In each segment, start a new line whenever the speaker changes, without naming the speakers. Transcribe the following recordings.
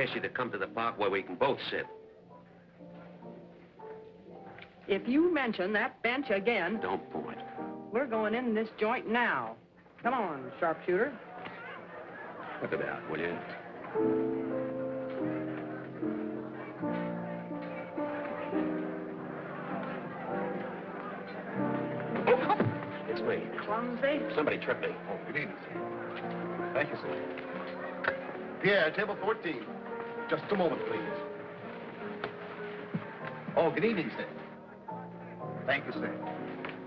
sitting? I asked you to come to the park where we can both sit.
If you mention that bench again,
Don't point.
we're going in this joint now. Come on, sharpshooter.
Look it out, will you? Oh, it's me.
Clumsy.
Somebody tripped me.
Oh, good evening, sir. Thank you, sir. Pierre, table 14. Just a moment, please. Oh, good evening, sir. Thank you, sir.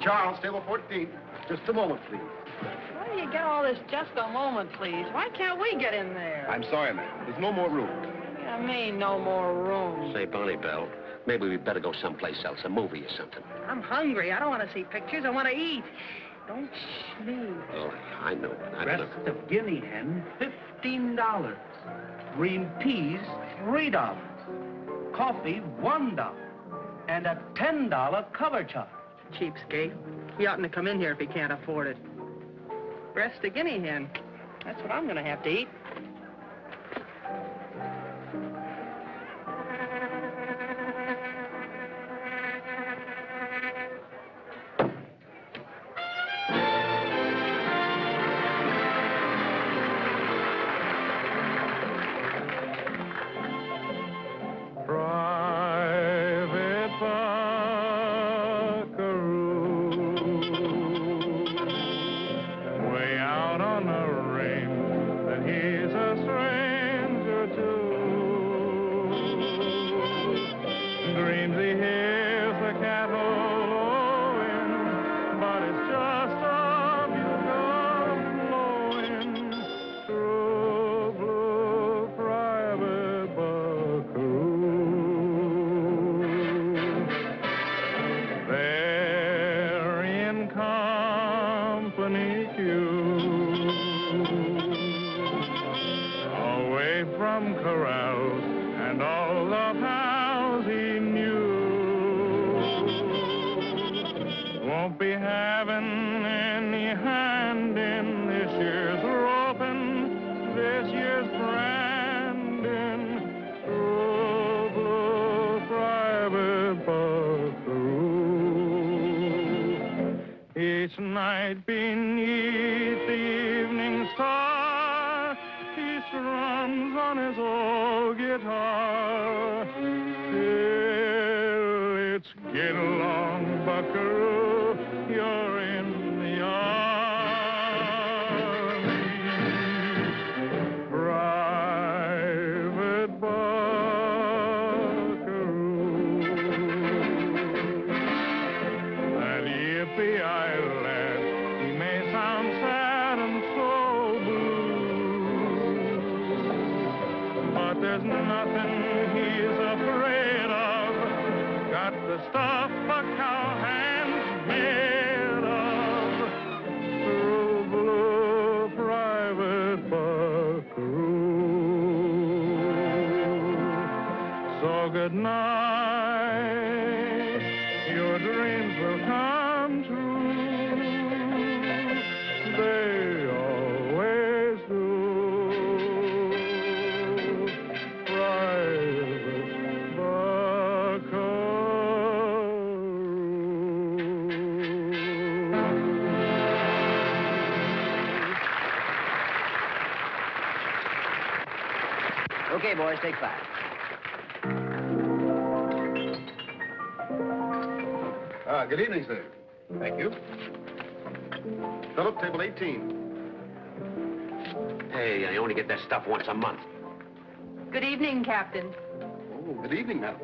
Charles, table 14. Just a moment, please.
Where do you get all this just a moment, please? Why can't we get in there?
I'm sorry, ma'am. There's no more room.
I mean, no more room.
Say, Bonnie Bell, maybe we'd better go someplace else, a movie or something.
I'm hungry. I don't want to see pictures. I want to eat. Don't sneeze.
Oh, I know. I
Breast
know.
of guinea hen, fifteen dollars. Green peas, three dollars. Coffee, one dollar. And a ten dollar cover charge.
Cheapskate.
He oughtn't to come in here if he can't afford it. Breast a guinea hen. That's what I'm gonna have to eat.
Okay, boys, take five.
Ah, good evening, sir. Thank you. Philip, table 18.
Hey, I only get that stuff once a month.
Good evening, Captain.
Oh, good evening, madam.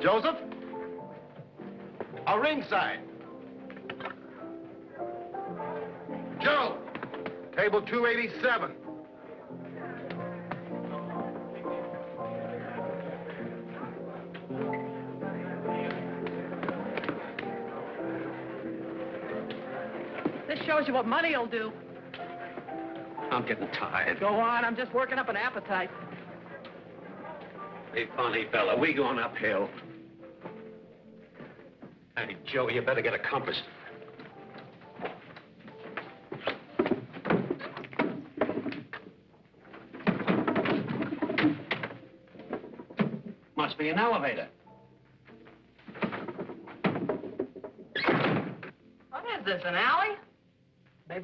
Joseph? A ringside. Joe, table 287.
Shows you what money'll do.
I'm getting tired.
Go on, I'm just working up an appetite.
Hey, funny fella, we going uphill. Hey, Joe, you better get a compass. Must be an elevator.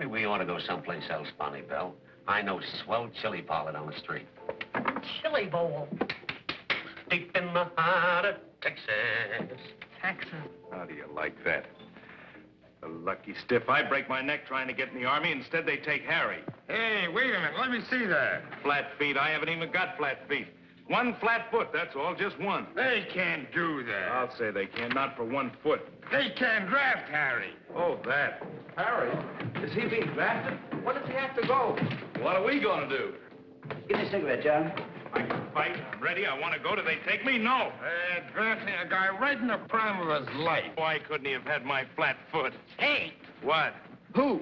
Maybe we ought to go someplace else, Bonnie Bell. I know swell chili parlor down the street.
Chili bowl.
Deep in the heart of Texas.
Texas.
How do you like that? The lucky stiff. I break my neck trying to get in the army. Instead, they take Harry.
Hey, wait a minute. Let me see that.
Flat feet. I haven't even got flat feet. One flat foot, that's all, just one.
They can't do that.
I'll say they can, not for one foot.
They can't draft Harry.
Oh, that.
Harry, is he being drafted? What does he have to go?
What are we gonna do?
Give me a cigarette, John.
I can fight. I'm ready. I want to go. Do they take me? No.
They're drafting a guy right in the prime of his life.
Why couldn't he have had my flat foot?
Hey,
What?
who?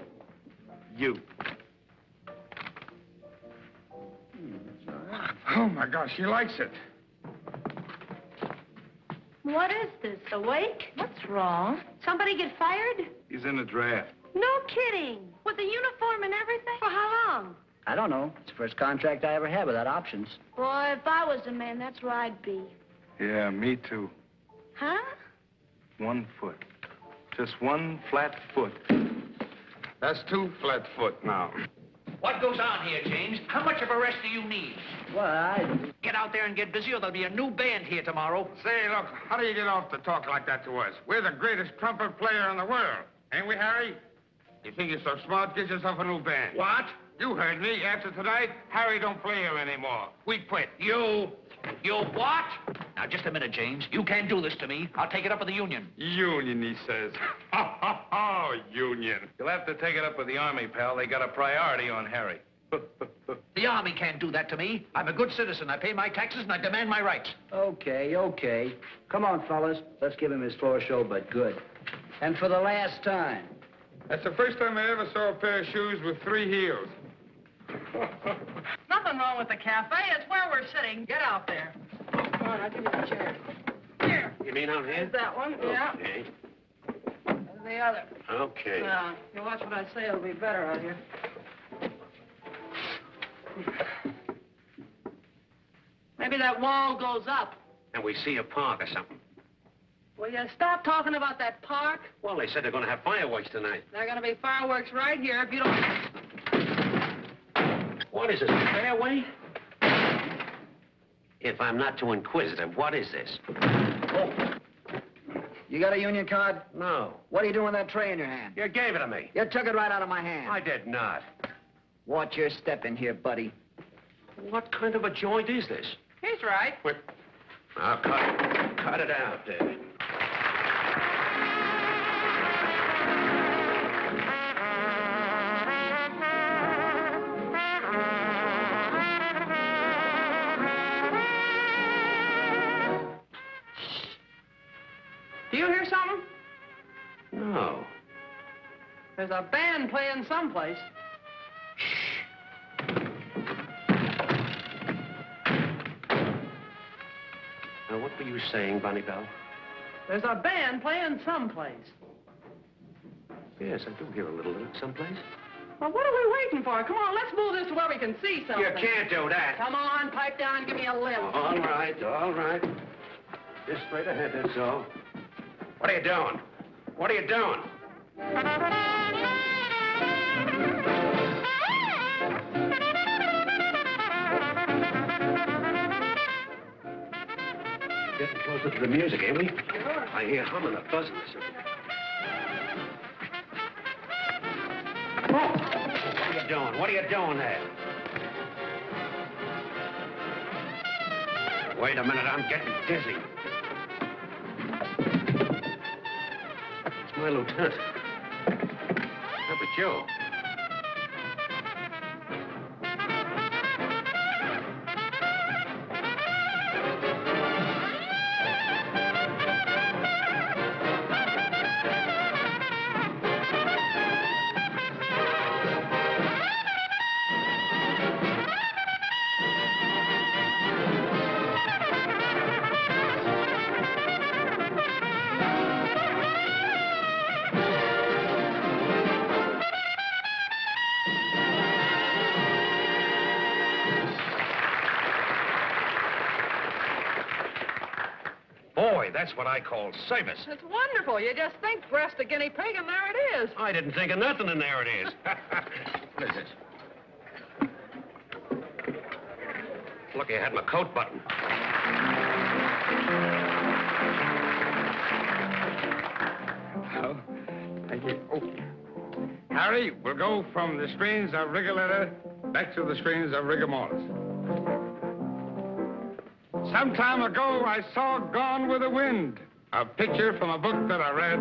You.
Oh, my gosh, he likes it.
What is this, a wake?
What's wrong?
Somebody get fired?
He's in the draft.
No kidding. With the uniform and everything? For how long?
I don't know. It's the first contract I ever had without options.
Boy, if I was a man, that's where I'd be.
Yeah, me too.
Huh?
One foot. Just one flat foot. That's two flat foot now.
What goes on here, James? How much of a rest do you need?
Well, I...
Get out there and get busy, or there'll be a new band here tomorrow.
Say, look, how do you get off to talk like that to us? We're the greatest trumpet player in the world. Ain't we, Harry? You think you're so smart, get yourself a new band.
What?
You heard me. After tonight, Harry don't play here anymore. We quit.
You... You what? Now, just a minute, James. You can't do this to me. I'll take it up with the union.
Union, he says. Ha ha ha, union. You'll have to take it up with the Army, pal. They got a priority on Harry.
The Army can't do that to me. I'm a good citizen. I pay my taxes and I demand my rights.
Okay, okay. Come on, fellas. Let's give him his floor show, but good. And for the last time.
That's the first time I ever saw a pair of shoes with three heels.
Nothing wrong with the cafe. It's where we're sitting. Get out there. Come on, I'll give you the chair. Here.
You mean out here?
There's that one. Yeah.
Okay.
There's the other.
Okay.
Now, if you watch what I say, it'll be better out here. Maybe that wall goes up.
And we see a park or something.
Will you stop talking about that park?
Well, they said they're going to have fireworks tonight.
There are going to be fireworks right here if you don't...
What is this, a fairway? If I'm not too inquisitive, what is this?
Oh. You got a union card?
No.
What are you doing with that tray in your hand?
You gave it to me.
You took it right out of my hand.
I did not.
Watch your step in here, buddy.
What kind of a joint is this?
He's right.
Now, cut it. Cut it out there.
Something?
No.
There's a band playing someplace.
Now, what were you saying, Bonnie Bell?
There's a band playing someplace.
Yes, I do hear a little of it someplace.
Well, what are we waiting for? Come on, let's move this to where we can see something.
You can't do that.
Come on, pipe down, and give me a lift.
All right, all right. Just straight ahead, that's all. What are you doing? What are you doing? Getting closer to the music, ain't we? I hear humming or buzzing or. What are you doing? What are you doing there? Wait a minute, I'm getting dizzy. My lieutenant. Herbert Joe. What I call.
It's wonderful. You just think breast a guinea pig, and there it is.
I didn't think of nothing, and there it is. what is this? Lucky I had my coat button.
Oh, thank you. Oh. Harry, we'll go from the strains of Rigoletto back to the strains of rigor mortis. Some time ago, I saw Gone with the Wind, a picture from a book that I read.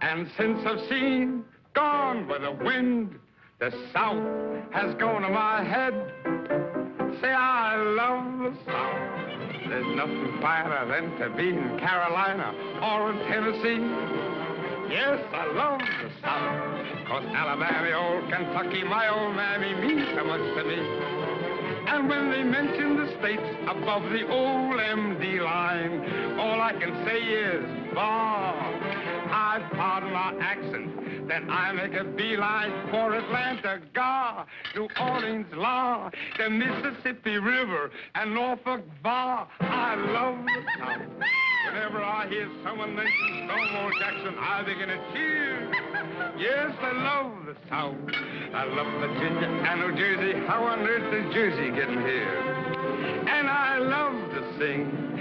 And since I've seen Gone with the Wind, the South has gone to my head. Say, I love the South. There's nothing finer than to be in Carolina or in Tennessee. Yes, I love the South. Cause Alabama, old Kentucky, my old mammy means so much to me. And when they mention the states above the old MD line, all I can say is, bah. I pardon my accent, then I make a beeline for Atlanta, Ga, New Orleans, La, the Mississippi River, and Norfolk, Bar. I love the South. Whenever I hear someone mention Stonewall Jackson, I begin to cheer. Yes, I love the South. I love Virginia and New Jersey. How on earth is Jersey getting here? And I love to sing,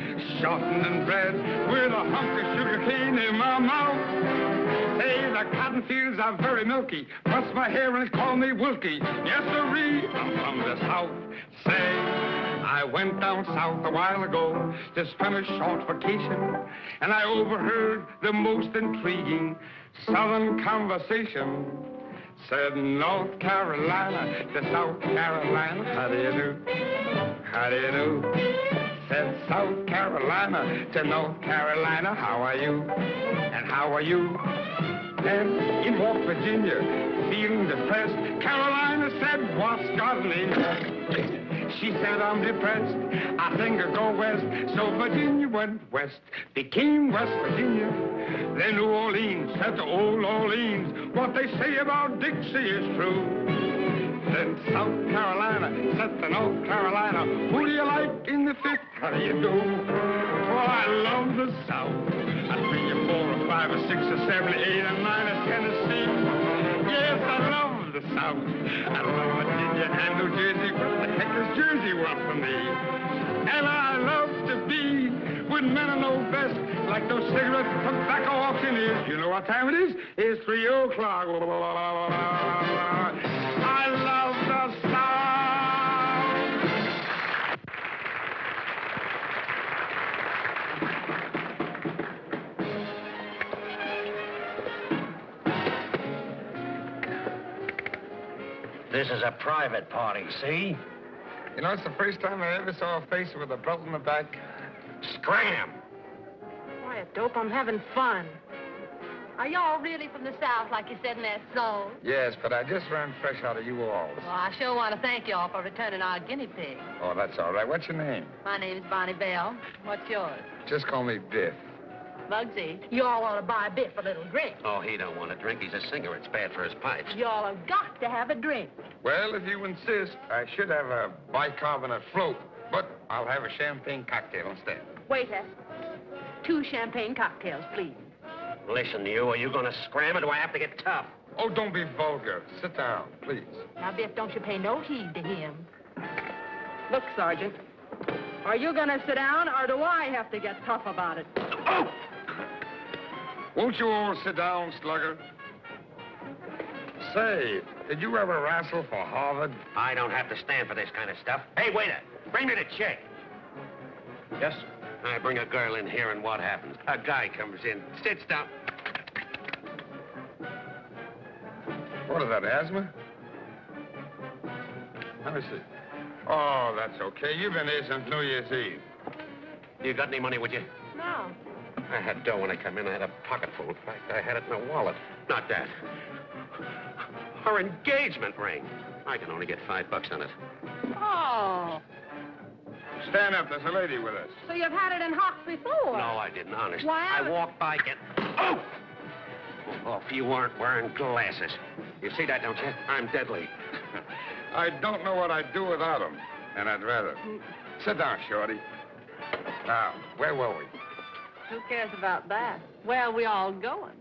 shortened and bred, with a hunk of sugar cane in my mouth. Say the cotton fields are very milky. Brush my hair and call me Wilkie. Yes, sirree, I'm from the South. Say, I went down south a while ago to spend a short vacation, and I overheard the most intriguing southern conversation. Said North Carolina to South Carolina, how do you do? How do you do? Said South Carolina to North Carolina, how are you? And how are you? And in walked Virginia, feeling depressed. Carolina said, what's got me? She said, I'm depressed. I think I'll go west. So Virginia went west, became West Virginia. Then New Orleans said to old Orleans, what they say about Dixie is true. Then South Carolina to North Carolina, who do you like in the fifth? How do you do? Oh, I love the South. A three or four or five or six or seven, eight or nine or Tennessee. Yes, I love the South. I love Virginia and New Jersey. What the heck does Jersey want from me? And I love to be with men who know best, like those cigarette tobacco auctioneers. You know what time it is? It's three o'clock.
This is a private party, see?
You know, it's the first time I ever saw a face with a belt in the back.
Scram!
Quiet, Dope. I'm having fun. Are y'all really from the South, like you said in that song?
Yes, but I just ran fresh out of you all.
Well, I sure want to thank y'all for returning our guinea pig.
Oh, that's all right. What's your name?
My name is Bonnie Bell. What's yours?
Just call me Biff.
Bugsy. Y'all ought to buy a Biff a little drink.
Oh, he don't want to drink. He's a singer. It's bad for his pipes.
Y'all have got to have a drink.
Well, if you insist, I should have a bicarbonate float, but I'll have a champagne cocktail instead.
Waiter, two champagne cocktails, please.
Listen, to you, are you going to scram or do I have to get tough?
Oh, don't be vulgar. Sit down, please.
Now, Biff, don't you pay no heed to him. Look, Sergeant, are you going to sit down, or do I have to get tough about it?
Oh!
Won't you all sit down, slugger? Say, did you ever wrestle for Harvard?
I don't have to stand for this kind of stuff. Hey, waiter, bring me the check.
Yes, sir.
I bring a girl in here, and what happens? A guy comes in, sits down.
What is that, asthma? Let me see. Oh, that's okay. You've been here since New Year's Eve.
You got any money with you?
No.
I had dough when I come in. I had a pocket full. In fact, I had it in my wallet. Not that. Her engagement ring. I can only get five bucks on it.
Oh,
Stand up. There's a lady with us.
so you've had it in Hawks before?
No, I didn't, honest.
Why, I
I walked by, get... Oh! Oh, if you weren't wearing glasses. You see that, don't you? I'm deadly.
I don't know what I'd do without them. and I'd rather. Mm. Sit down, Shorty. Now, where were we?
Who cares about that? Where are we all going?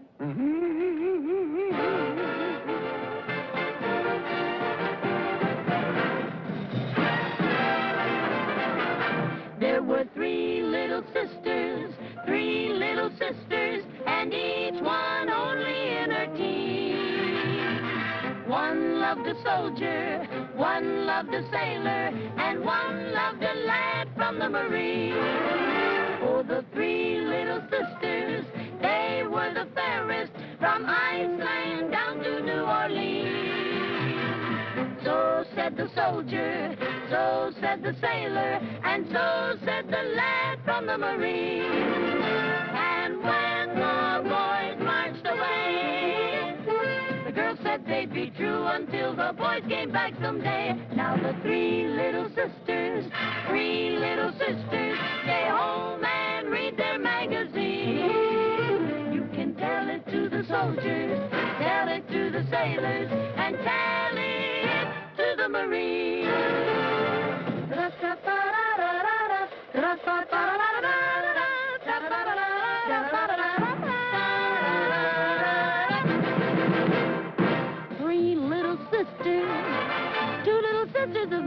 There were three little sisters, three little sisters, and each one only in her teens. One loved a soldier, one loved a sailor, and one loved a lad from the Marines. The three little sisters, they were the fairest from Iceland down to New Orleans. So said the soldier, so said the sailor, and so said the lad from the Marine. Said they'd be true until the boys came back someday. Now the three little sisters, three little sisters, stay home and read their magazine. You can tell it to the soldiers, tell it to the sailors, and tell it to the Marines.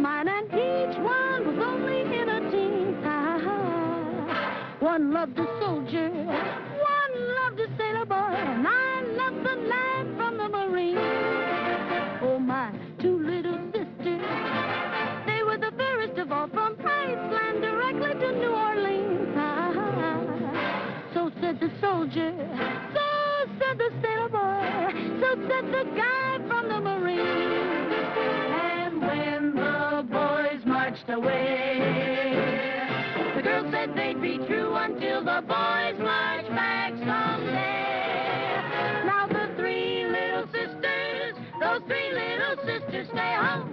Mine, and each one was only in a teen. One loved a soldier, one loved a sailor boy, and I the boys marched back someday. Now the three little sisters, those three little sisters stay home,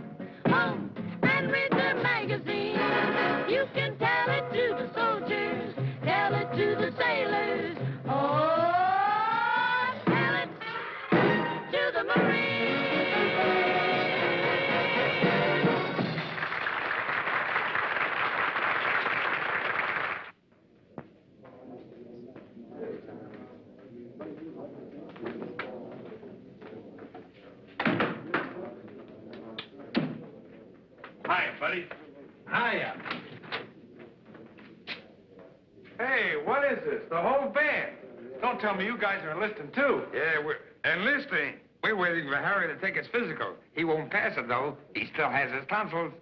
tell
me you guys are enlisting too. Yeah, we're enlisting. We're waiting for Harry to take his physical. He won't pass it, though. He still has his tonsils.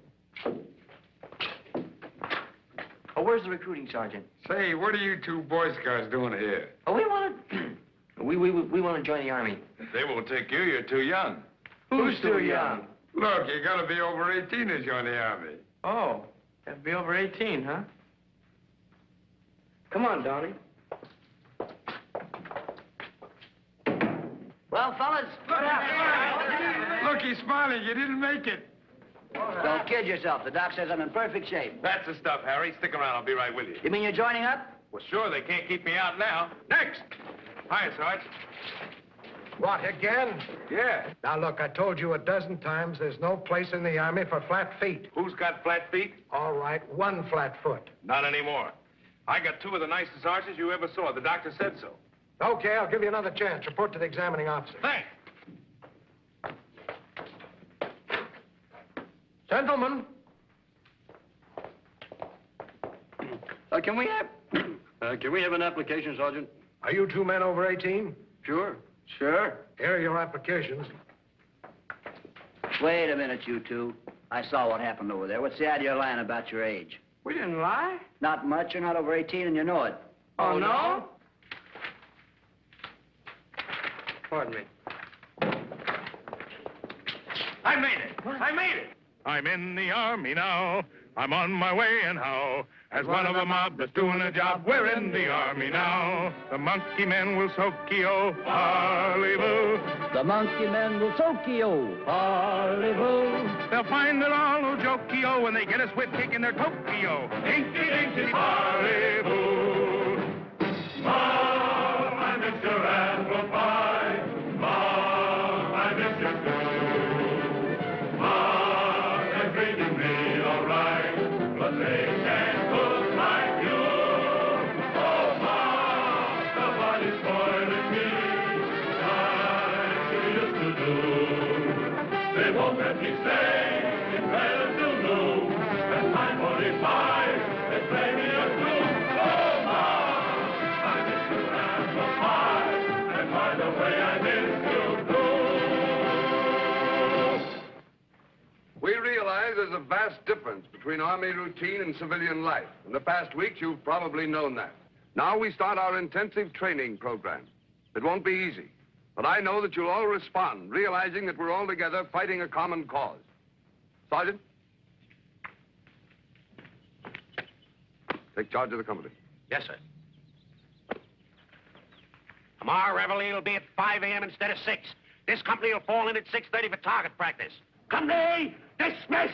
Oh, where's the recruiting sergeant?
Say, what are you two Boy Scouts doing here?
Oh, we want to... we, we, we want to join the Army.
They won't take you. You're too young.
Who's too young?
Look, you gotta be over 18 to join the Army.
Oh, got to be over 18, huh? Come on, Donnie.
Well, fellas,
Look, he's smiling. You didn't make it.
don't kid yourself. The doc says I'm in perfect shape.
That's the stuff, Harry. Stick around. I'll be right with you.
You mean you're joining up?
Well, sure, they can't keep me out now. Next! Hi, Sarge.
What, again?
Yeah.
Now, look, I told you a dozen times there's no place in the Army for flat feet.
Who's got flat feet?
All right, one flat foot.
Not anymore. I got two of the nicest arches you ever saw. The doctor said so.
Okay, I'll give you another chance. Report to the examining officer.
Thanks.
Gentlemen,
Uh, can we have... Uh, can we have an application, Sergeant?
are you two men over 18?
Sure. Sure.
Here are your applications.
Wait a minute, you two. I saw what happened over there. What's the idea of lying about your age?
We didn't lie.
Not much. You're not over 18 and you know it.
Oh, no? Pardon me.
I made it. I made it.
I'm in the army now. I'm on my way and how. As one of a mob that's doing a job, we're in the army now. The monkey men will soak you, oh, parley-vous.
The monkey men will soak you. Oh, parley-vous.
They'll find that all oh, will joke you when they get a swift kick in their Tokyo. Dinky dinky parley-vous. A
vast difference between Army routine and civilian life. In the past weeks, you've probably known that. Now we start our intensive training program. It won't be easy, but I know that you'll all respond, realizing that we're all together fighting a common cause. Sergeant? Take charge of the company.
Yes, sir. Tomorrow, reveille will be at 5 a.m. instead of 6. This company will fall in at 6.30 for target practice. Company, dismiss!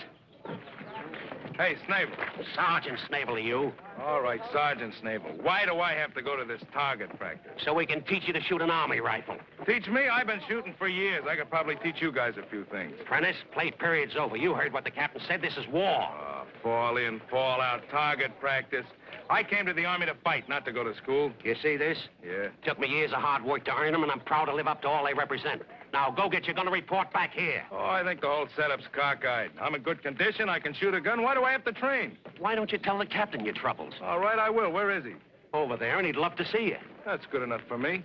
Hey, Snavely.
Sergeant Snavely, are you.
All right, Sergeant Snavely. Why do I have to go to this target practice?
So we can teach you to shoot an army rifle.
Teach me? I've been shooting for years. I could probably teach you guys a few things.
Prentice, play period's over. You heard what the captain said. This is war.
Uh, fall in, fall out, target practice. I came to the Army to fight, not to go to school.
You see this?
Yeah.
Took me years of hard work to earn them, and I'm proud to live up to all they represent. Now, go get your gun and report back here.
Oh, I think the whole setup's cockeyed. I'm in good condition. I can shoot a gun. Why do I have to train?
Why don't you tell the captain your troubles?
All right, I will. Where is he?
Over there, and he'd love to see you.
That's good enough for me.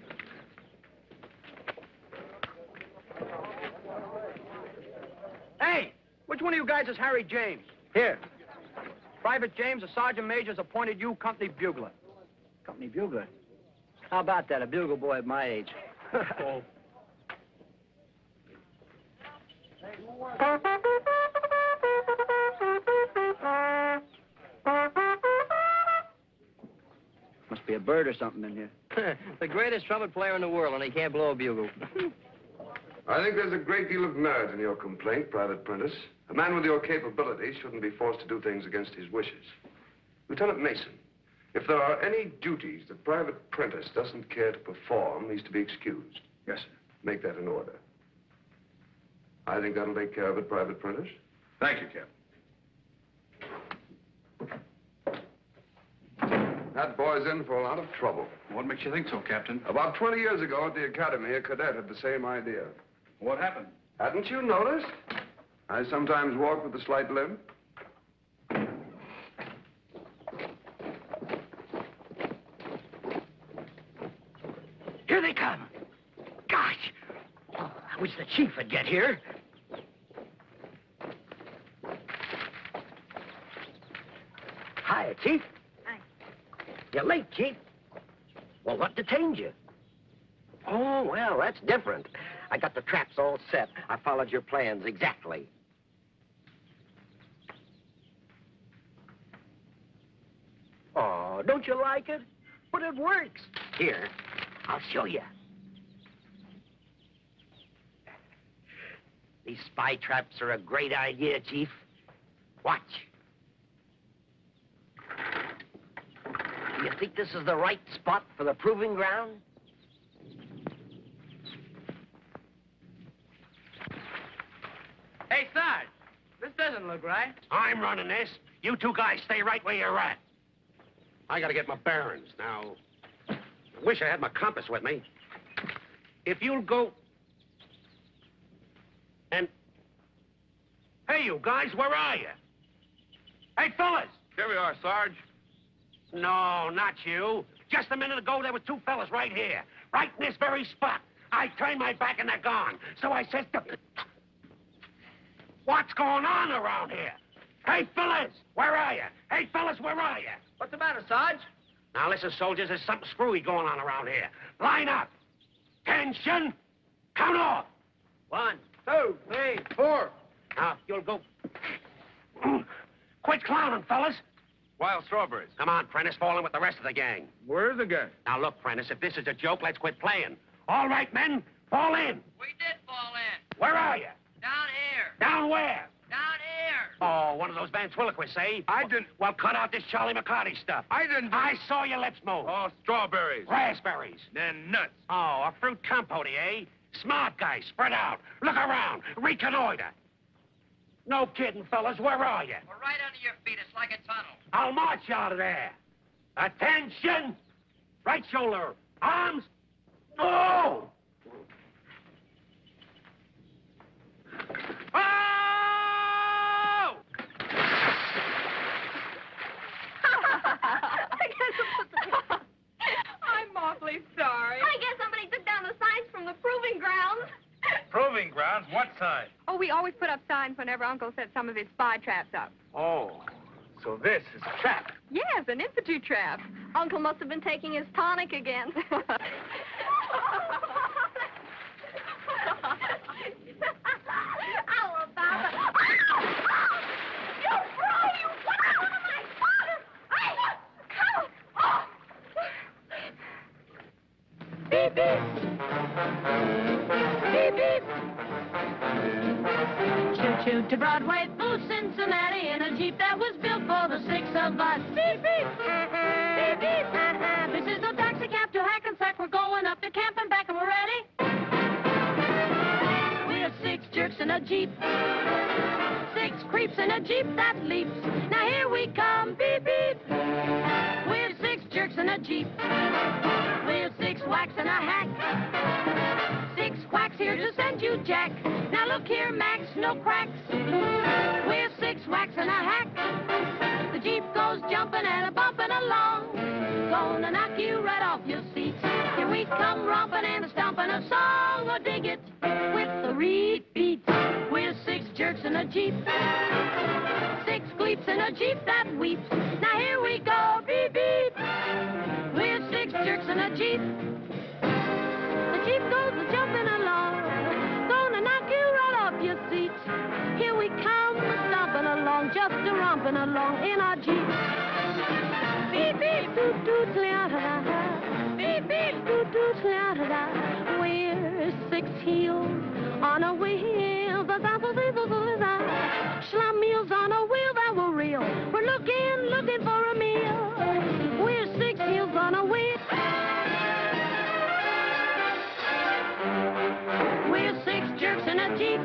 Hey, which one of you guys is Harry James? Here. Private James, a sergeant major's appointed you company bugler.
Company bugler. How about that, a bugle boy at my age?
oh.
Must be a bird or something in here.
the greatest trumpet player in the world, and he can't blow a bugle.
I think there's a great deal of merit in your complaint, Private Prentice. A man with your capabilities shouldn't be forced to do things against his wishes. Lieutenant Mason, if there are any duties that Private Prentice doesn't care to perform, he's to be excused.
Yes, sir.
Make that an order. I think that'll take care of it, Private Prentice.
Thank you, Captain.
That boy's in for a lot of trouble.
What makes you think so, Captain?
About 20 years ago at the academy, a cadet had the same idea.
What happened?
Hadn't you noticed? I sometimes walk with a slight limp.
Here they come. Gosh. Oh, I wish the chief would get here. Hi, Chief.
Hi.
You're late, Chief. Well, what detained you? Oh, well, that's different. I got the traps all set. I followed your plans exactly. Oh, don't you like it? But it works. Here, I'll show you. These spy traps are a great idea, Chief. Watch. Do you think this is the right spot for the proving ground?
Hey, Sarge, this doesn't look right.
I'm running this. You two guys stay right where you're at. I gotta get my bearings. Now, I wish I had my compass with me. If you'll go... And... Hey, you guys, where are you? Hey, fellas!
Here we are, Sarge.
No, not you. Just a minute ago, there were two fellas right here. Right in this very spot. I turned my back and they're gone. So I says to... What's going on around here? Hey, fellas, where are you? Hey, fellas, where are you?
What's the matter, Sarge?
Now, listen, soldiers, there's something screwy going on around here. Line up. Tension. Count off.
One, two, three, four.
Now, you'll go... Quit clowning, fellas.
Wild strawberries.
Come on, Prentice, fall in with the rest of the gang.
Where's the gang?
Now, look, Prentice, if this is a joke, let's quit playing. All right, men, fall in.
We did fall in.
Where are you?
Down here.
Down where?
Down here.
Oh, one of those ventriloquists, eh?
I didn't...
Well, cut out this Charlie McCarthy stuff.
I didn't...
I saw your lips move.
Oh, strawberries.
Raspberries.
Then nuts.
Oh, a fruit compote, eh? Smart guys, spread out. Look around. Reconnoiter. No kidding, fellas. Where are you?
We're right under your feet. It's like a tunnel.
I'll march you out of there. Attention! Right shoulder. Arms. Oh! Oh!
I guess I'm awfully sorry.
I guess somebody took down the signs from the proving grounds.
Proving grounds? What sign?
Oh, we always put up signs whenever Uncle set some of his spy traps up.
Oh, so this is a trap.
Yes, an infantry trap.
Uncle must have been taking his tonic again. How about
Broadway through Cincinnati in a Jeep that was built for the six of us. Beep, beep. Beep, beep. This is no taxi cab to Hackensack. We're going up to camp and back, and we're ready. We're six jerks in a Jeep. Six creeps in a Jeep that leaps. Now here we come. Beep, beep. We're six jerks in a Jeep. We're six whacks in a hack. Quacks here to send you Jack. Now look here, Max, no cracks. We're six whacks in a hack. The Jeep goes jumping and a bumping along. Gonna knock you right off your seat. Here we come romping and stomping a song. Or dig it with the repeat. We're six jerks in a Jeep. Six gleeps in a Jeep that weeps. Now here we go, beep beep. Along, just a romping along in our Jeep. Beep beep doot doot la ah, da da. Beep beep doot doot la ah, da da. We're six heels on a wheel. Da Jeep.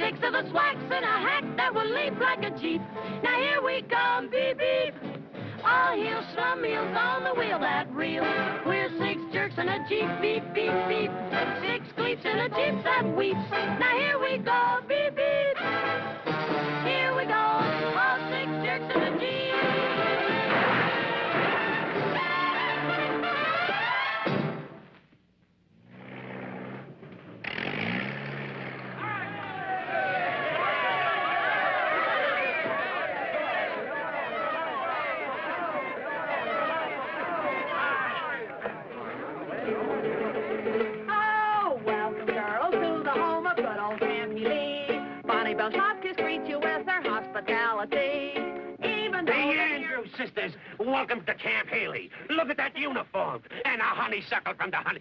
Six of us whacks in a hack that will leap like a Jeep. Now here we come, beep beep. All heel slum meals on the wheel that reel. We're six jerks in a Jeep, beep, beep, beep. Six gleeps in a Jeep that weeps. Now here we go, beep, beep.
Andrews sisters, welcome to Camp Haley. Look at that uniform and a honeysuckle from the honey.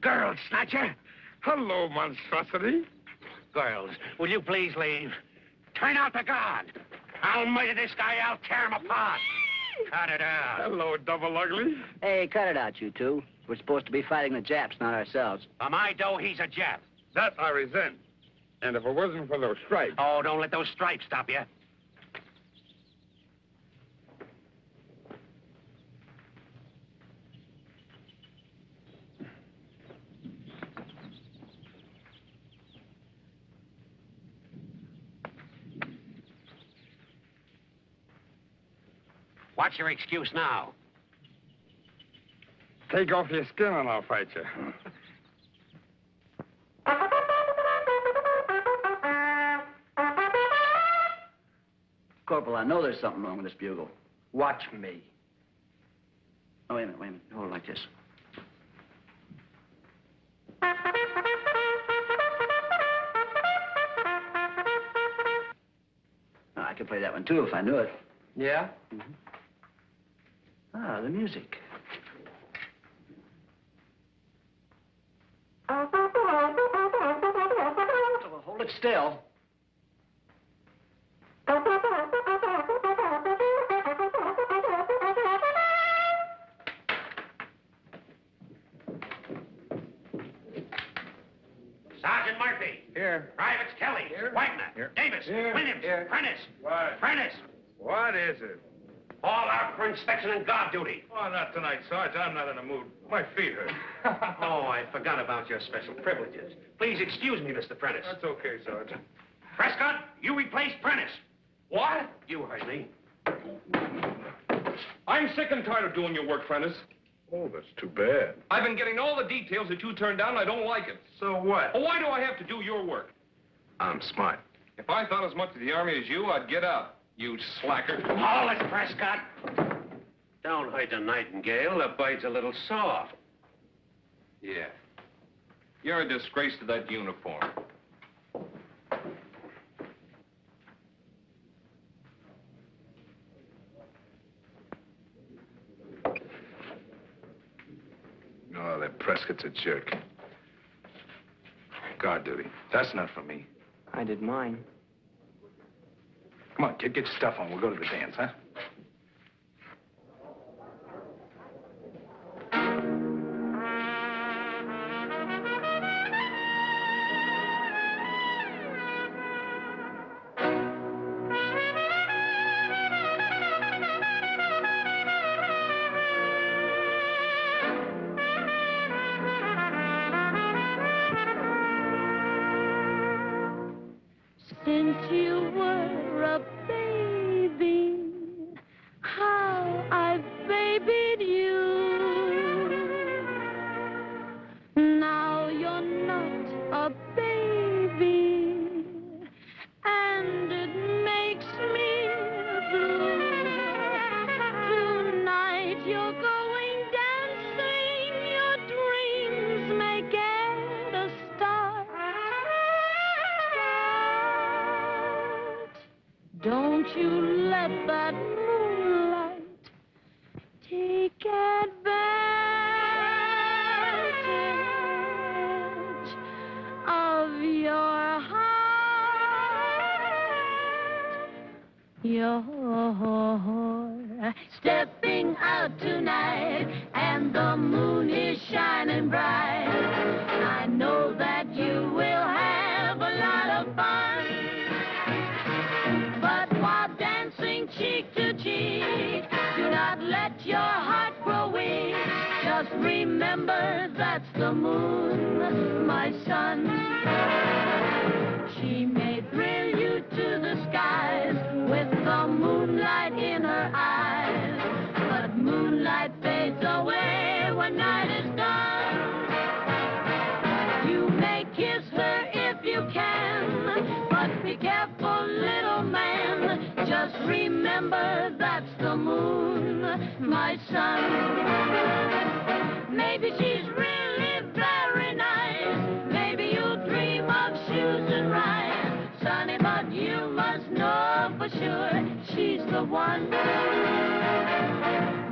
Girl snatcher.
Hello, monstrosity.
Girls, will you please leave? Turn out the guard. I'll murder this guy. I'll tear him apart. Cut it out.
Hello, double ugly.
Hey, cut it out, you two. We're supposed to be fighting the Japs, not ourselves.
For my dough, he's a Jap.
That I resent. And if it wasn't for those stripes,
Oh, don't let those stripes stop you. What's your excuse now?
take off your skin and I'll fight you.
Corporal, I know there's something wrong with this bugle.
Watch me.
Oh, wait a minute, wait a minute. Hold it like this. Oh, I could play that one, too, if I knew it.
Yeah? Mm-hmm.
Ah, the music. Well, hold it still.
Sergeant Murphy.
Here.
Privates Kelly. Wagner.
Here.
Davis.
Here.
Williams.
Here.
Prentice.
What?
Prentice.
What is it?
All out for inspection and guard duty.
Oh, not tonight, Sarge. I'm not in the mood. My feet hurt.
oh, I forgot about your special privileges. Please excuse me, Mr. Prentice.
That's okay, Sergeant.
Prescott, you replace Prentice.
What?
You heard me.
I'm sick and tired of doing your work, Prentice.
Oh, that's too bad.
I've been getting all the details that you turned down, and I don't like it.
So what?
Oh, why do I have to do your work?
I'm smart.
If I thought as much of the Army as you, I'd get out, you slacker.
Hold it, Prescott. Don't hurt the nightingale. The bird's a little soft.
Yeah. You're a disgrace to that uniform.
Oh, that Prescott's a jerk. Guard duty. That's not for me.
I did mine.
Come on, kid, get your stuff on. We'll go to the dance, huh?
Since you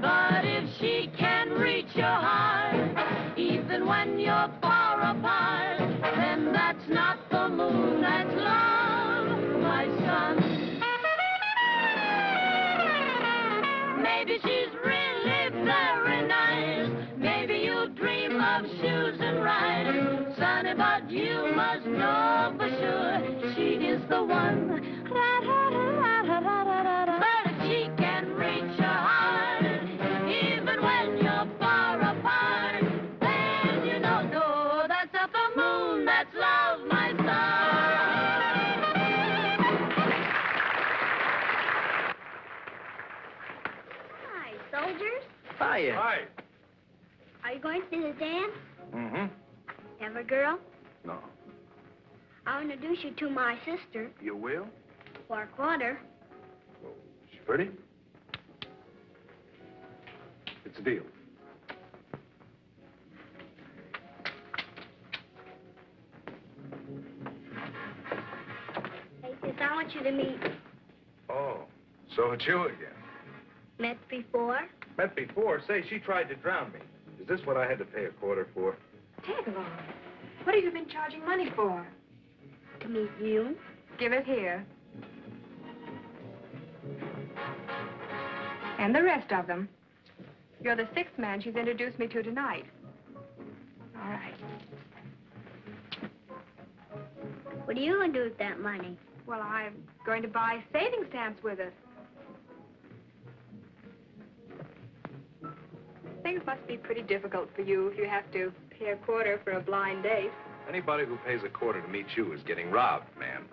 But if she can reach your heart, even when you're far apart, then that's not the moon, that's love, my son. Maybe she's really very nice. Maybe you'll dream of shoes and rides. Sonny, but you must know for sure she is the one. But
Hiya.
Hi.
Are you going to the dance?
Mm-hmm.
Ever girl?
No.
I'll introduce you to my sister
You will?
for a quarter.
She pretty? It's a deal.
Hey, sis, I want you to meet.
Oh, so it's you again.
Met before?
Met before. Say, she tried to drown me. Is this what I had to pay a quarter for?
Tag along. What have you been charging money for?
To meet you.
Give it here. And the rest of them. You're the sixth man she's introduced me to tonight. All right.
What are you going to do with that money?
Well, I'm going to buy savings stamps with it. Things must be pretty difficult for you if you have to pay a quarter for a blind date.
Anybody who pays a quarter to meet you is getting robbed, ma'am.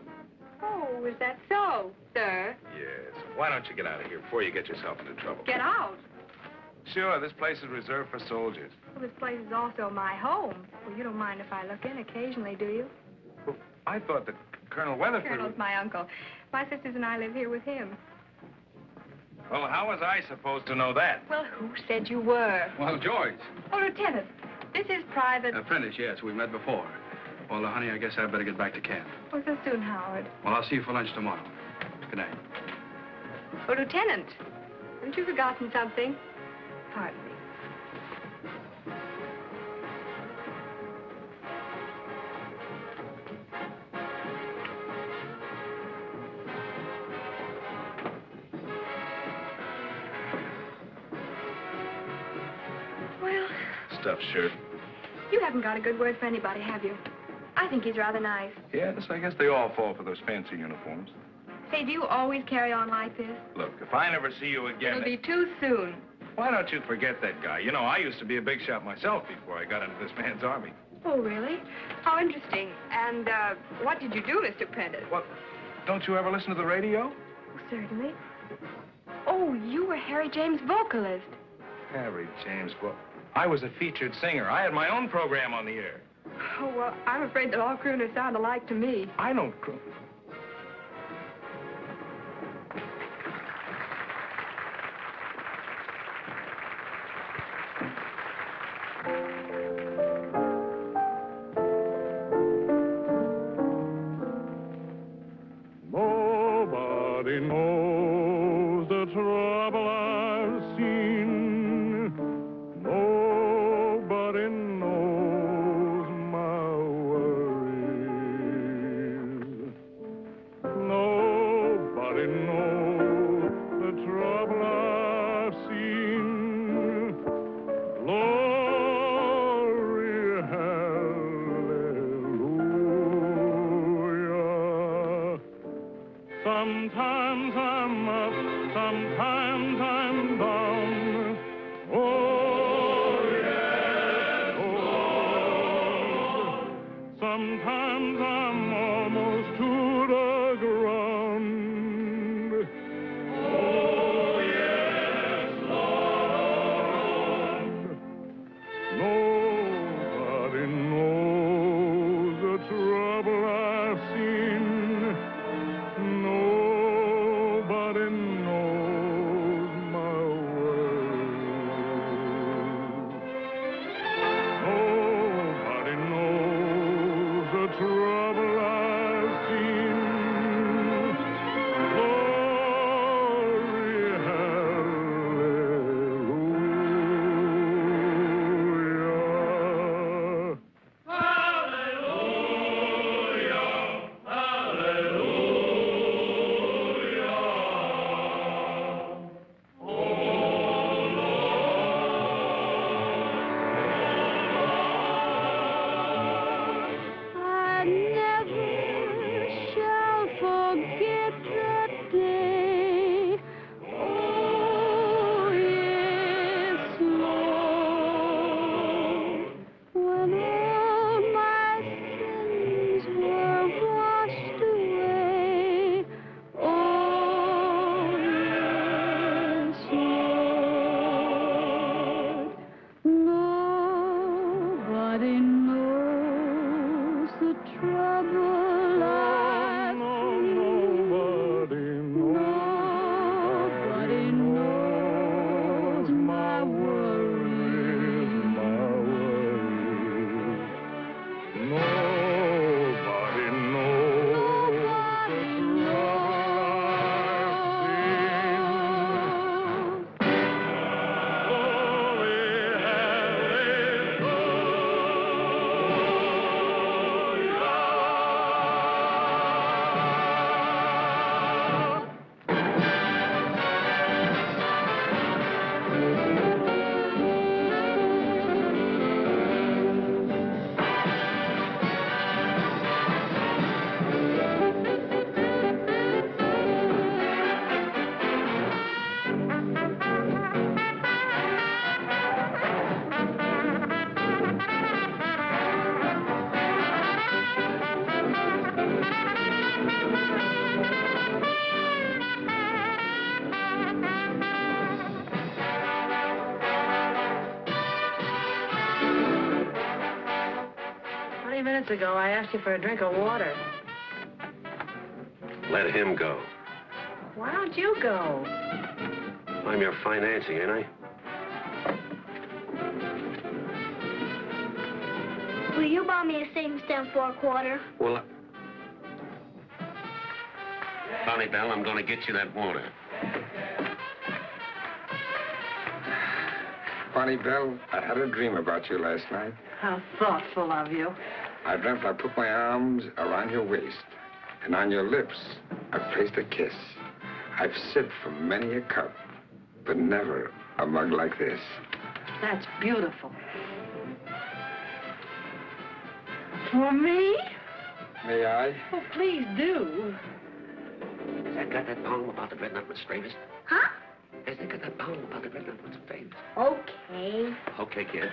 Oh, is that so, sir?
Yes. Why don't you get out of here before you get yourself into trouble?
Get out.
Sure, this place is reserved for soldiers.
Well, this place is also my home. Well, you don't mind if I look in occasionally, do you?
Well, I thought that Colonel Weatherford...
Colonel's my uncle. My sisters and I live here with him.
Well, how was I supposed to know that?
Well, who said you were?
Well, George.
Oh, Lieutenant, this is private.
Apprentice, yes, we met before. Well, uh, honey, I guess I'd better get back to camp.
Oh, so soon, Howard.
Well, I'll see you for lunch tomorrow. Good night.
Oh, Lieutenant, haven't you forgotten something? Pardon
stuff shirt.
You haven't got a good word for anybody, have you? I think he's rather nice.
Yes, I guess they all fall for those fancy uniforms.
Say, do you always carry on like this?
Look, if I never see you again...
It'll be too soon.
Why don't you forget that guy? You know, I used to be a big shot myself before I got into this man's army.
Oh, really? How interesting. And uh, what did you do, Mr. Prentice?
What? Don't you ever listen to the radio?
Oh, certainly. Oh, you were Harry James' vocalist.
Harry James, well, I was a featured singer. I had my own program on the air.
Oh, well, I'm afraid that all crooners sound alike to me.
I don't croon.
Sometimes I'm up, sometimes I'm
minutes ago, I asked you for a drink of water.
Let him go.
Why don't you go?
I'm your financing, ain't I?
Will you buy me a savings stamp for a quarter?
Well, uh... Bonnie Bell, I'm going to get you that water.
Bonnie Bell, I had a dream about you last night.
How thoughtful of you.
I dreamt I put my arms around your waist, and on your lips I placed a kiss. I've sipped from many a cup, but never a mug like this.
That's beautiful. For me?
May I?
Oh, please do.
Has that got that poem about the red nut with strangers?
Huh?
Has that got that poem about the red nut with strangers?
Okay.
Okay, kid.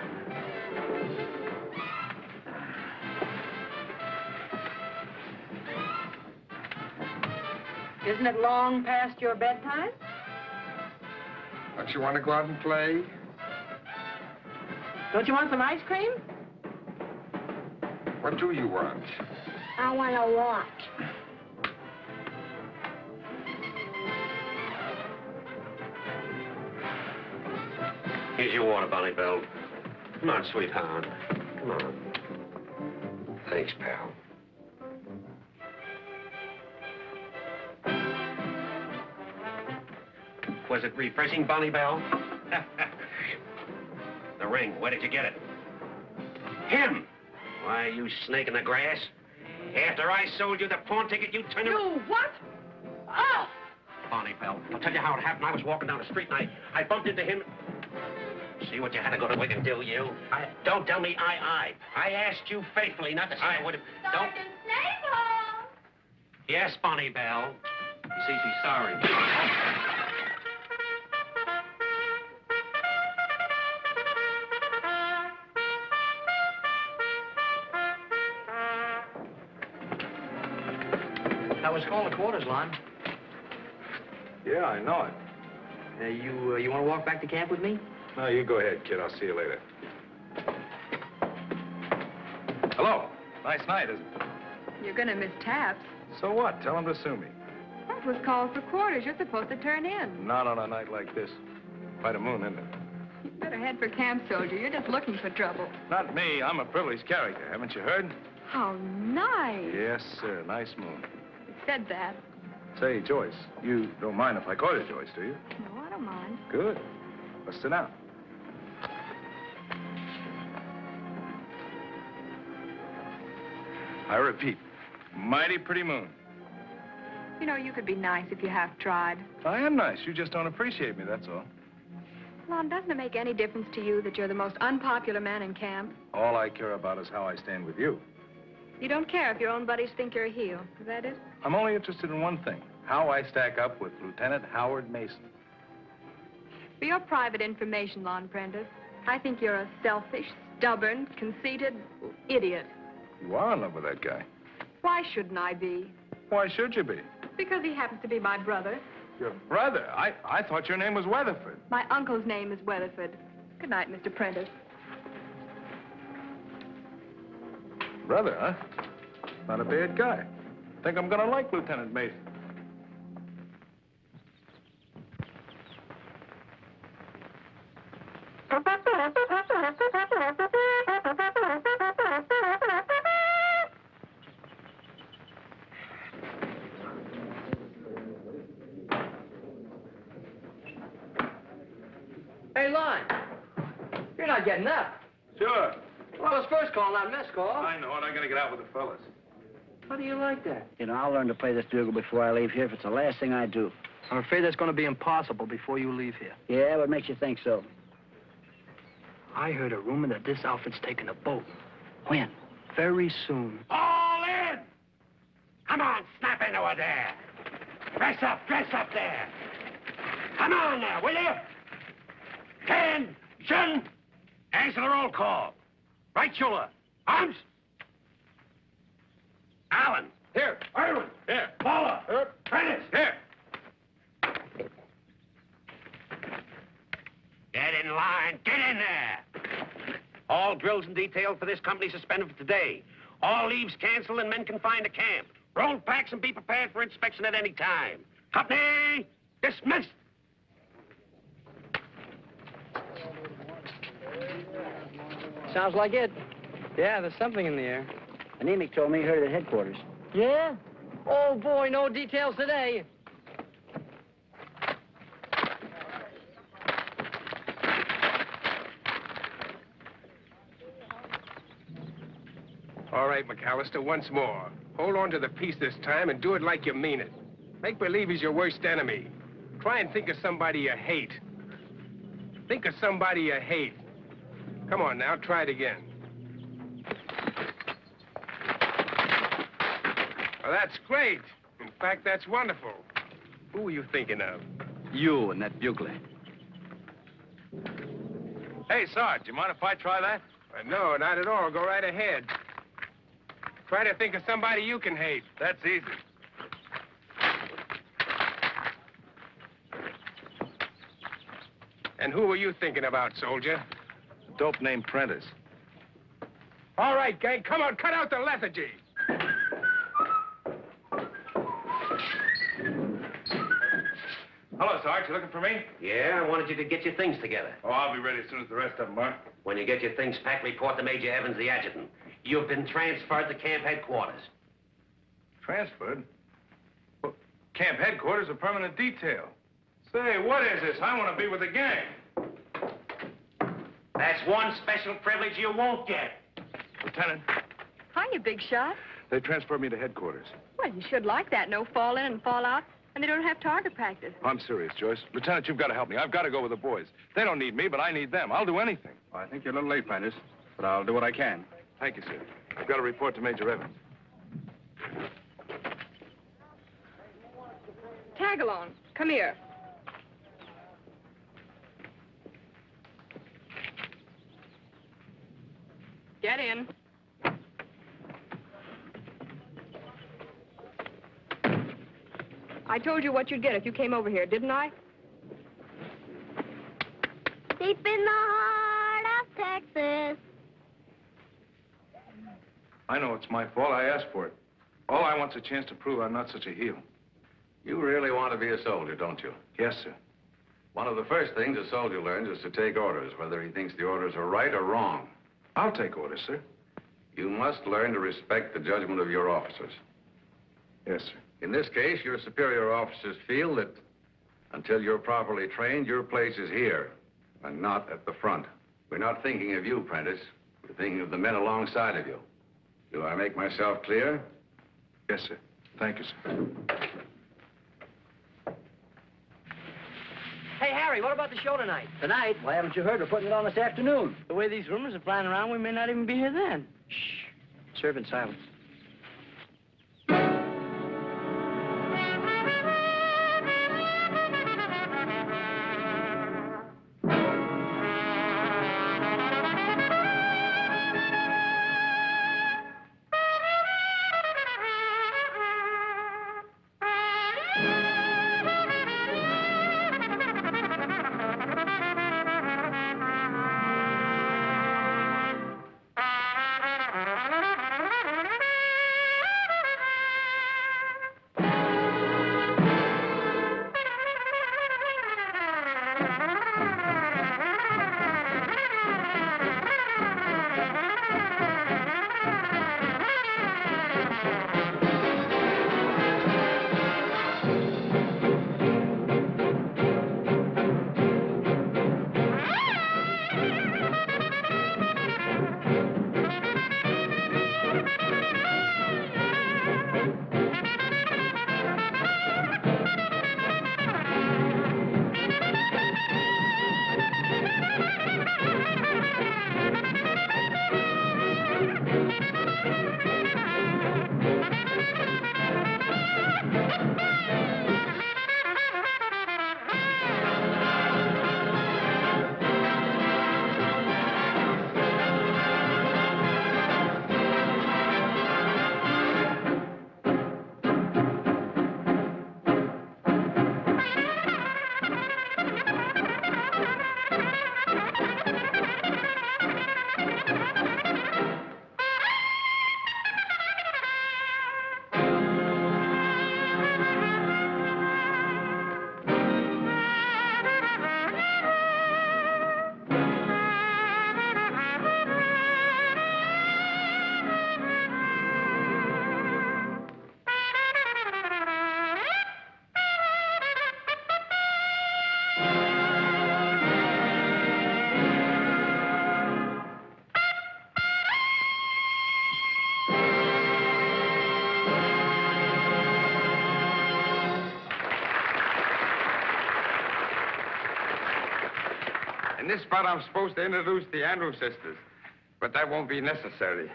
Isn't it long past your bedtime?
Don't you want to go out and play?
Don't you want some ice cream?
What do you want?
I want to watch.
Here's your water, Bonnie Bell. Come on, sweetheart. Come on. Thanks, pal. Was it refreshing, Bonnie Bell? the ring, where did you get it? Him! Why, you snake in the grass. After I sold you the pawn ticket, you turned
You what? Oh!
Bonnie Bell, I'll tell you how it happened. I was walking down the street and I, I bumped into him. See what you had to go to Wigan, do you? I, don't tell me I, I. I asked you faithfully not to say I would have. Don't. Yes, Bonnie Bell. You see, she's sorry.
Was called the quarters line.
Yeah, I know it.
Uh, you uh, you want to walk back to camp with me?
No, you go ahead, kid. I'll see you later. Hello. Nice night, isn't it?
You're gonna miss taps.
So what? Tell him to sue me.
That was called for quarters. You're supposed to turn in.
Not on a night like this. Quite a moon, isn't it?
You better head for camp, soldier. You're just looking for trouble.
Not me. I'm a privileged character. Haven't you heard?
How nice.
Yes, sir. Nice moon.
Said that.
Say, Joyce, you don't mind if I call you Joyce, do you?
No, I don't mind.
Good. Let's sit down. I repeat, mighty pretty moon.
You know, you could be nice if you half tried.
I am nice. You just don't appreciate me, that's all.
Lon, doesn't it make any difference to you that you're the most unpopular man in camp?
All I care about is how I stand with you.
You don't care if your own buddies think you're a heel. Is that it?
I'm only interested in one thing, how I stack up with Lieutenant Howard Mason.
For your private information, Lon Prentice, I think you're a selfish, stubborn, conceited idiot.
You are in love with that guy.
Why shouldn't I be?
Why should you be?
Because he happens to be my brother.
Your brother? I, I thought your name was Weatherford.
My uncle's name is Weatherford. Good night, Mr. Prentice.
Brother, huh? Not a bad guy. Think I'm gonna like Lieutenant Mason.
Hey, Lon. You're not getting up.
Sure.
Well, it's first call, not miss call.
I know it. I gotta get out with the fellas.
How do you like that?
You know, I'll learn to play this bugle before I leave here if it's the last thing I do.
I'm afraid that's going to be impossible before you leave here.
Yeah, what makes you think so?
I heard a rumor that this outfit's taking a boat. When? Very soon.
All in! Come on, snap into it there. Dress up, dress up there. Come on now, will you? Attention! Answer the roll call. Right shoulder. Arms. Allen. Here. Irwin. Here. Paula. Here. Prentice. Here. Get in line. Get in there. All drills and detail for this company suspended for today. All leaves canceled and men confined to camp. Roll packs and be prepared for inspection at any time. Company dismissed.
Sounds like it. Yeah, there's something in the air.
Anemic told me he heard it at headquarters.
Yeah? Oh, boy, no details today.
All right, McAllister, once more. Hold on to the piece this time and do it like you mean it. Make believe he's your worst enemy. Try and think of somebody you hate. Think of somebody you hate. Come on now, try it again. Well, that's great. In fact, that's wonderful. Who were you thinking of?
You and that bugler.
Hey, Sarge, you mind if I try that?
Uh, no, not at all. Go right ahead. Try to think of somebody you can hate.
That's easy.
And who were you thinking about, soldier?
A dope named Prentice.
All right, gang, come on, cut out the lethargy.
Hello, Sarge. You looking for me?
Yeah, I wanted you to get your things together.
Oh, I'll be ready as soon as the rest of them are.
When you get your things packed, report to Major Evans, the adjutant. You've been transferred to camp headquarters.
Transferred? Well, camp headquarters are permanent detail. Say, what is this? I want to be with the gang.
That's one special privilege you won't get.
Lieutenant,
Hiya, big shot.
they transferred me to headquarters.
Well, you should like that. No fall in and fall out. And they don't have target practice.
I'm serious, Joyce. Lieutenant, you've got to help me. I've got to go with the boys. They don't need me, but I need them. I'll do anything.
I think you're a little late, Prentice, but I'll do what I can.
Thank you, sir. I've got to report to Major Evans.
Tag along. Come here. Get in. I told you what you'd get if you came over here, didn't I?
Deep in the heart of Texas.
I know it's my fault. I asked for it. All I want's a chance to prove I'm not such a heel.
You really want to be a soldier, don't you?
Yes, sir.
One of the first things a soldier learns is to take orders, whether he thinks the orders are right or wrong.
I'll take orders, sir.
You must learn to respect the judgment of your officers.
Yes, sir.
In this case, your superior officers feel that until you're properly trained, your place is here and not at the front. We're not thinking of you, Prentice. We're thinking of the men alongside of you. Do I make myself clear?
Yes, sir. Thank you, sir.
Hey, Harry, what about the show tonight?
Tonight? Why haven't you heard? We're putting it on this afternoon. The way these rumors are flying around, we may not even be here then. Shh. Serve in silence.
In this spot, I'm supposed to introduce the Andrews sisters. But that won't be necessary.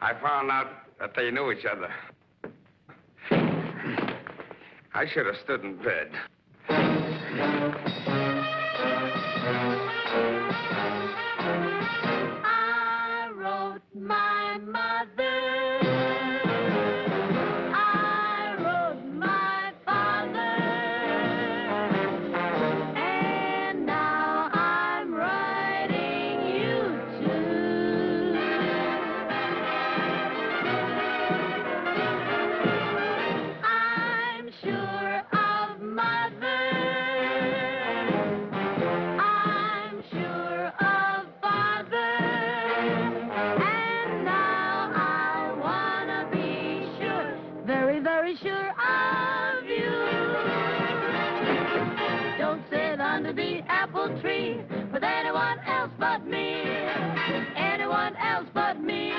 I found out that they knew each other. I should have stood in bed.
Very, sure of you. Don't sit under the apple tree with anyone else but me. Anyone else but me.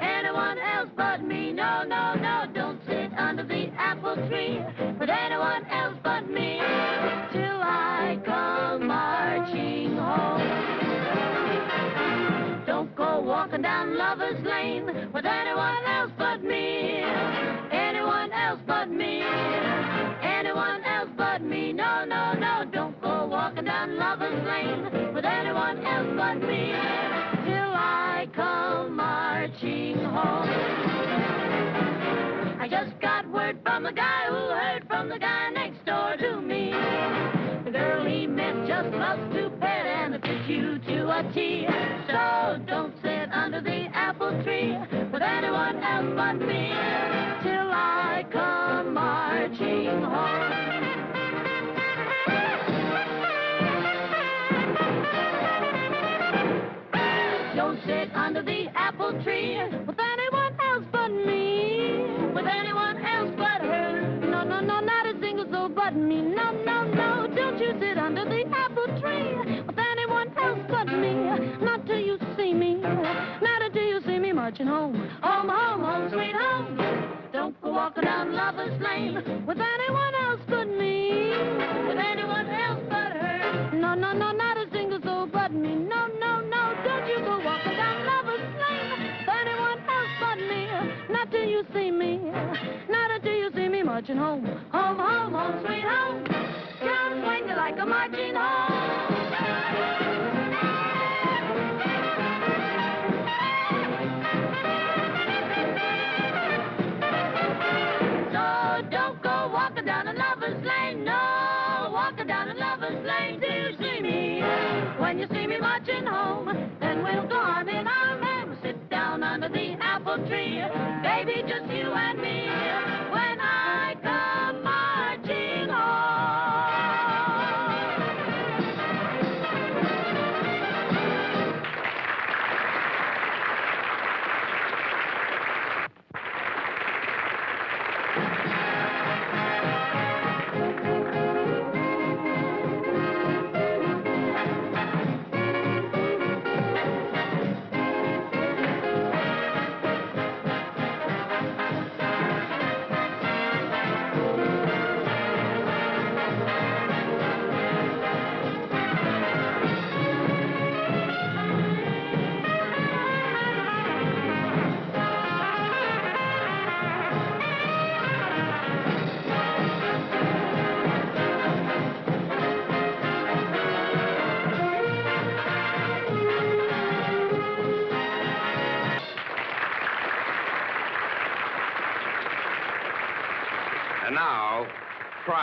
Anyone else but me. No, no, no, don't sit under the apple tree with anyone else but me. Till I come marching home. Don't go walking down Lover's Lane with anyone else but me. But me. Anyone else but me. No, no, no, don't go walking down Lover's Lane with anyone else but me. Till I come marching home. I just got word from the guy who heard from the guy next door to me. The girl he met just loves to pet and to fit you to a T. So don't sit under the apple tree with anyone else but me I come marching home. Don't sit under the apple tree with anyone else but me, with anyone else but her. No, no, no, not a single soul but me. No, no, no, don't you sit under the apple tree with anyone else but me. Not till you see me, not until you see me marching home, home, home, home, sweet home. Don't go walking down Lover's Lane with anyone else but me, with anyone else but her. No, no, no, not a single soul but me. No, no, no, don't you go walking down Lover's Lane with anyone else but me. Not till you see me, not until you see me marching home, home, home, home, sweet home. Just swing you like a marching home. Down a lover's lane you see me. When you see me marching home, then we'll go arm in arm and sit down under the apple tree. Baby, just you and me.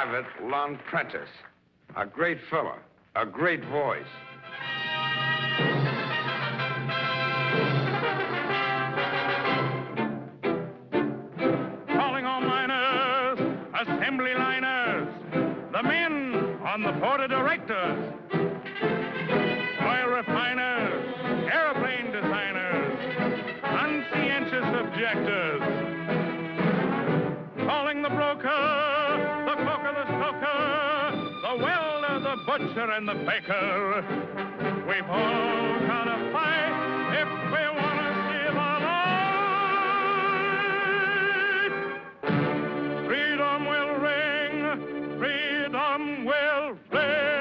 Private Lon Prentice. A great fella, a great voice.
Calling all miners, assembly liners, the men on the board of directors, oil refiners, butcher, and the baker. We've all got to fight if we want to save our life. Freedom will ring, freedom will ring.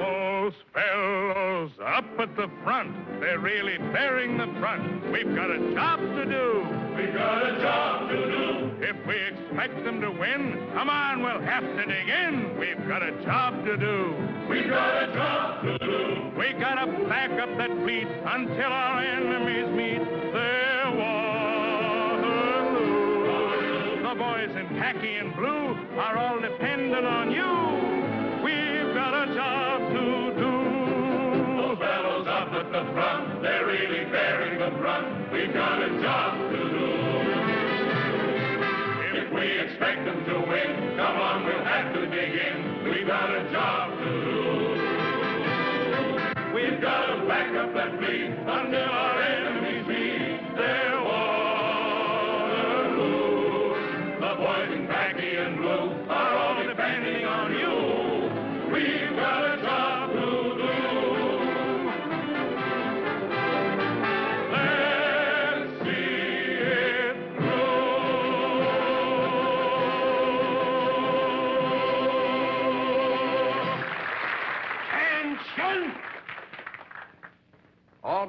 Those fellows up at the front. They're really bearing the brunt. We've got a job to do. We've got a job to do. If we expect them to win, come on, we'll have to dig in. We've got a job to do. We've got a job to do. We gotta back up that fleet until our enemies meet their Waterloo. The boys in khaki and blue are all dependent on you. We've got a job to do. Those fellows up at the front, they're really bearing the brunt. We've got a job expect them to win, come on, we'll have to dig in. We've got a job to do. We've got to back up that fleet until our enemies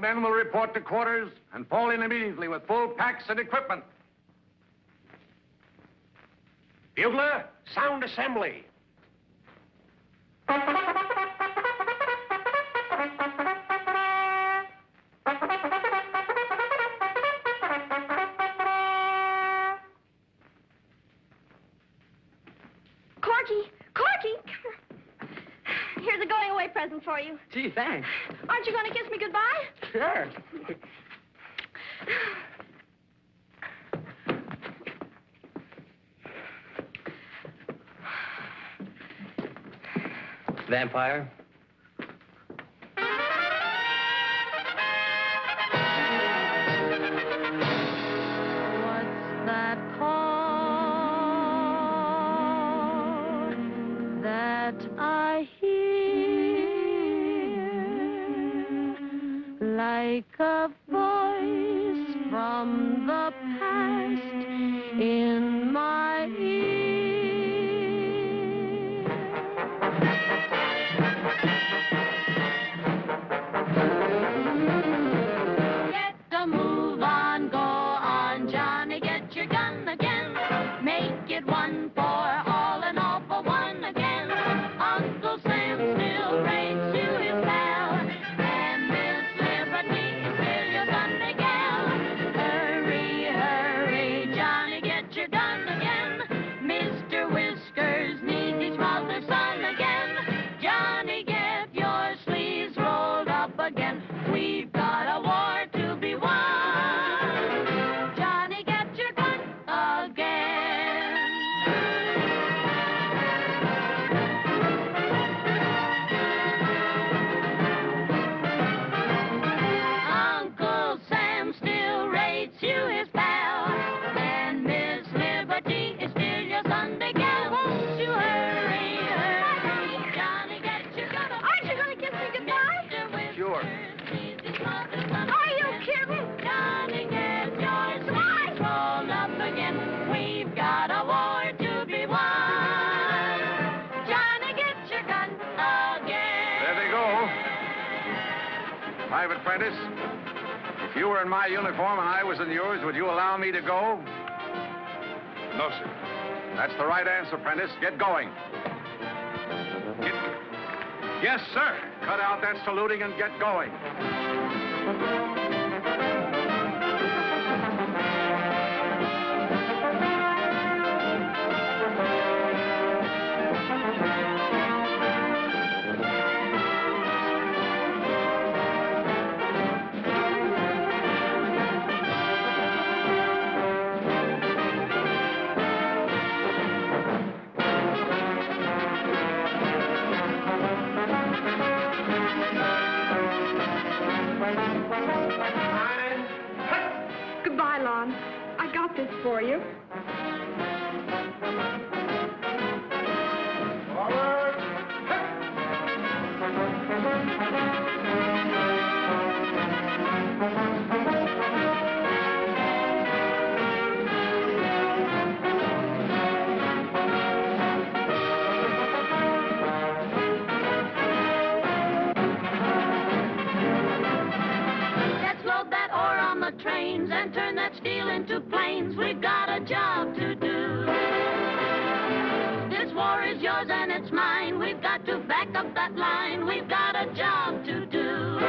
men will report to quarters and fall in immediately with full packs and equipment.
Bugler, sound assembly.
You.
Gee, thanks.
Aren't you going to kiss me goodbye?
Sure.
Vampire?
And get
going.
Up
that
line. We've got a job to do.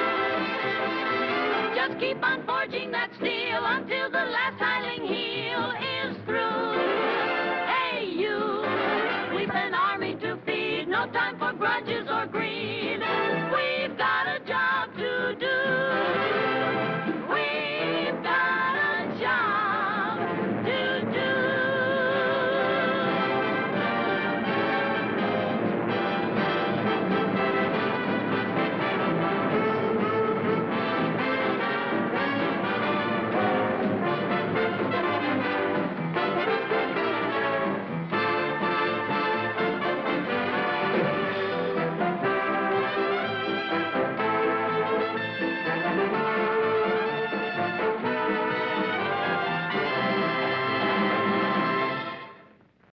Just keep on forging that steel until the last hiling heel is through. Hey, you, we've an army to feed. No time for grudges.